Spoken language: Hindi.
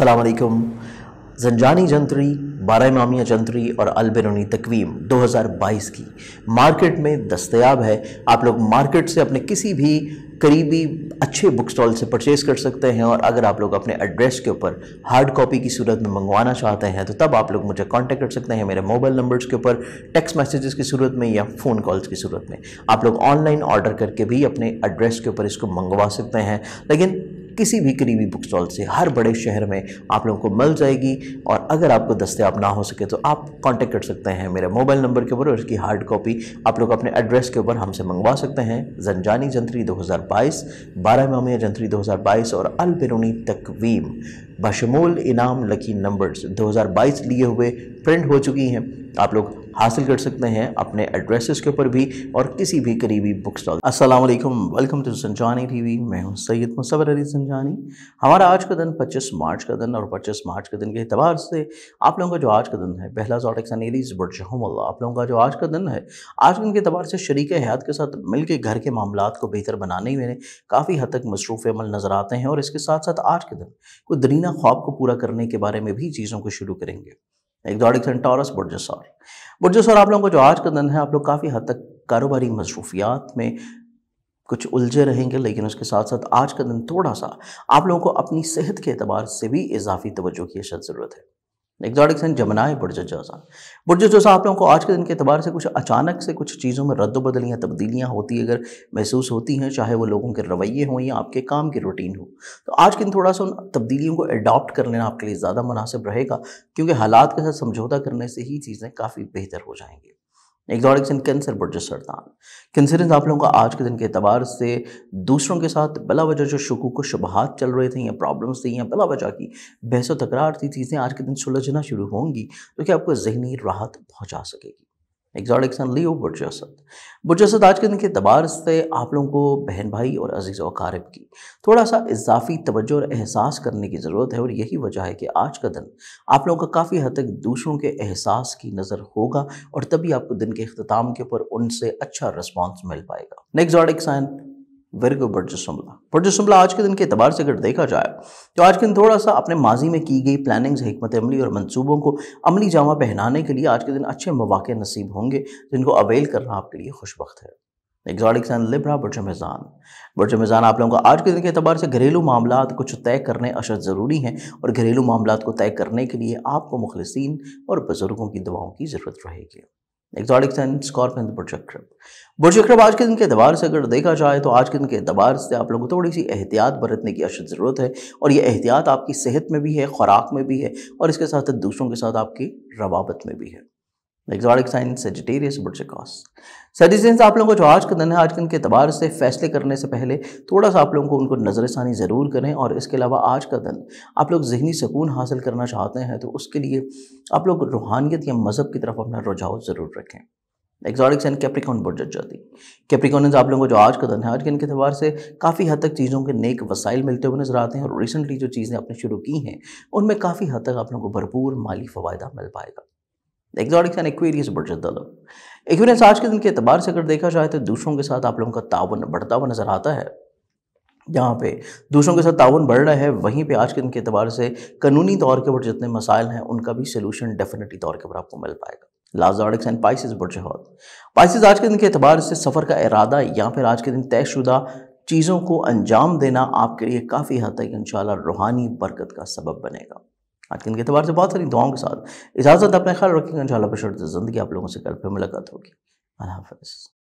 अलकुम जंजानी जंतरी बारह इमामिया जंतरी और अलबरूनी तकवीम 2022 की। मार्केट में दस्तयाब है। आप लोग मार्केट से अपने किसी भी करीबी अच्छे बुक स्टॉल से परचेज़ कर सकते हैं और अगर आप लोग अपने एड्रेस के ऊपर हार्ड कॉपी की सूरत में मंगवाना चाहते हैं तो तब आप लोग मुझे कांटेक्ट कर सकते हैं मेरे मोबाइल नंबर्स के ऊपर टेक्स्ट मैसेजेस की सूरत में या फ़ोन कॉल्स की सूरत में। आप लोग ऑनलाइन ऑर्डर करके भी अपने एड्रेस के ऊपर इसको मंगवा सकते हैं। लेकिन किसी भी करीबी बुक स्टॉल से हर बड़े शहर में आप लोगों को मिल जाएगी और अगर आपको दस्तियाब ना हो सके तो आप कांटेक्ट कर सकते हैं मेरे मोबाइल नंबर के ऊपर और उसकी हार्ड कॉपी आप लोग अपने एड्रेस के ऊपर हमसे मंगवा सकते हैं। जंजानी जंतरी 2022 बारह मामिया जंतरी 2022 और अलबरूनी तकवीम बशमूल इनाम लकी नंबर्स 2022 लिए हुए प्रिंट हो चुकी हैं। आप लोग हासिल कर सकते हैं अपने एड्रेसेस के ऊपर भी और किसी भी करीबी बुक स्टॉल अस्सलाम वालेकुम टू संजानी टीवी मैं हूँ सैयद मुसवर अली संजानी हमारा आज का दिन 25 मार्च का दिन और 25 मार्च के दिन के अतबार से आप लोगों का जो आज का दिन है, पहला जोटिक्सनीज बर्जहमल्ला आप लोगों का जो आज का दिन है, आज दिन के अतबार से शरीक हयात के साथ मिल के घर के मामला को बेहतर बनाने में काफ़ी हद तक मसरूफ़ अमल नज़र आते हैं और इसके साथ साथ आज के दिन कोई दरीना ख्वाब को पूरा करने के बारे में भी चीज़ों को शुरू करेंगे। एक्जॉटिक सेंटोरस बुर्जसौर बुर्जसौर आप लोगों को जो आज का दिन है, आप लोग काफ़ी हद तक कारोबारी मसरूफियात में कुछ उलझे रहेंगे, लेकिन उसके साथ साथ आज का दिन थोड़ा सा आप लोगों को अपनी सेहत के अतबार से भी इजाफी तवज्जो की अशद ज़रूरत है। एग्जॉटिक एंड जमनाए बुरज जोसा। आप लोगों को आज के दिन के अतबार से कुछ अचानक से कुछ चीज़ों में रद्दबदलियाँ तब्दीलियाँ होती अगर महसूस होती हैं, चाहे वो लोगों के रवैये हों या आपके काम की रूटीन हो। तो आज के दिन थोड़ा सा उन तब्दीलियों को अडॉप्ट कर लेना आपके लिए ज़्यादा मुनासिब रहेगा, क्योंकि हालात के साथ समझौता करने से ही चीज़ें काफ़ी बेहतर हो जाएँगी। एक्जॉटिक्स दिन कैंसर बुर्ज सरतान कैंसर आप लोगों का आज के दिन के अतबार से दूसरों के साथ बला वजह जो शकू को शुबहत चल रहे थे या प्रॉब्लम्स थी या बला वजह की बहस तकरार थी, चीज़ें आज के दिन सुलझना शुरू होंगी तो क्या आपको जहनी राहत पहुँचा सकेगी? एक्जॉटिक सन लियो बुरजसद बुरजसद आज के दिन के दबार से आप लोगों को बहन भाई और अज़ीज़ वकारब की। थोड़ा सा इजाफी, तवज्जो और एहसास करने की ज़रूरत है और यही वजह है कि आज का दिन आप लोगों का काफ़ी हद तक दूसरों के एहसास की नज़र होगा और तभी आपको दिन के अख्ताम के ऊपर उनसे अच्छा रिस्पॉन्स मिल पाएगा। नेक्स्ट साइन वेरी गुड बर्जुसमला बर्जुसमला आज के दिन के अतबार से अगर देखा जाए तो आज के दिन थोड़ा सा अपने माजी में की गई प्लानिंग्स हमत अमली और मनसूबों को अमली जामा पहनाने के लिए आज के दिन अच्छे मौाक़े नसीब होंगे, जिनको अवेल करना आपके लिए खुश वक्त है। एग्जॉटिक लिब्रा बुरज मिज़ान बुरज मिज़ान आप लोगों को आज के दिन के अतबार से घरेलू मामला कुछ तय करने अशद ज़रूरी हैं, और घरेलू मामला को तय करने के लिए आपको मुखलसिन और बुज़ुर्गों की दवाओं की ज़रूरत रहेगी। एक्जॉटिक सन स्कॉर्पियन बुरचक्रब बुरचक्रब आज के दिन के अतबार से अगर देखा जाए तो आज के दिन के अतबार से आप लोगों को थोड़ी सी एहतियात बरतने की अशद ज़रूरत है और ये एहतियात आपकी सेहत में भी है, ख़ुराक में भी है और इसके साथ साथ दूसरों के साथ आपकी रवाबत में भी है। एक्जॉटिक साइन सेजिटेरियस बुर्चकॉस सेजिटेंस आप लोगों को जो आज का दिन है, आज दिन के अतबार से, फैसले करने से पहले, थोड़ा सा आप लोगों को उनको नज़रसानी ज़रूर करें और इसके अलावा आज का दिन, आप लोग जहनी सुकून हासिल करना चाहते हैं तो उसके लिए आप लोग रूहानियत या मज़हब की तरफ़ अपना रुझाव ज़रूर रखें। एक्जॉटिक्स एंड कैप्रिकॉन बुर्ज जाती कैप्रिकॉन आप लोगों को जो आज का दिन है, आज के इनके अतबार से काफ़ी हद तक चीज़ों के नेक वसाइल मिलते हुए नज़र आते हैं और रिसेंटली जो चीज़ें आपने शुरू की हैं, उनमें काफ़ी हद तक आप लोगों को भरपूर माली फ़वायदा मिल पाएगा। एक्जॉटिक्स एंड एक्वेरियस बुर्ज एक्वेरियंस आज के दिन के अतबार से अगर देखा जाए तो दूसरों के साथ आप लोगों का तावन बढ़ता हुआ नज़र आता है। जहाँ पे दूसरों के साथ ताउन बढ़ रहा है, वहीं पे आज के दिन के अतबार से कानूनी तौर के ऊपर जितने मसाइल हैं, उनका भी सोल्यूशन डेफिनेटली तौर के ऊपर आपको मिल पाएगा। लाजाडिक्स एंड पाइसिस बुरजहत पाइसिस आज के दिन के अतबार से सफ़र का इरादा या फिर आज के दिन तयशुदा चीज़ों को अंजाम देना आपके लिए काफ़ी हद तक इन रूहानी बरकत का सबब बनेगा। आज के अतबार से बहुत सारी दुआओं के साथ। इजाज़त, अपने ख्याल रखेंगे इन शाला बशर ज़िंदगी आप लोगों से कल फिर मुलाकात होगी। अल्लाह हाफ़